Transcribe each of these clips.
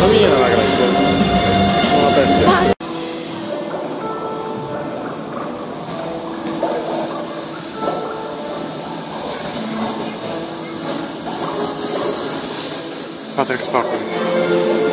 No mi nie da nagrać. No też nie. Patryk spokój.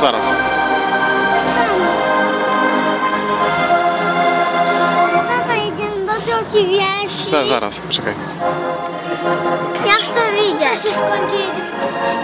Zaraz. Tata, idziemy do cioci Wiesi. Zaraz, zaraz, poczekaj. Ja chcę widzieć. Ja się skończy, jedziemy do cioci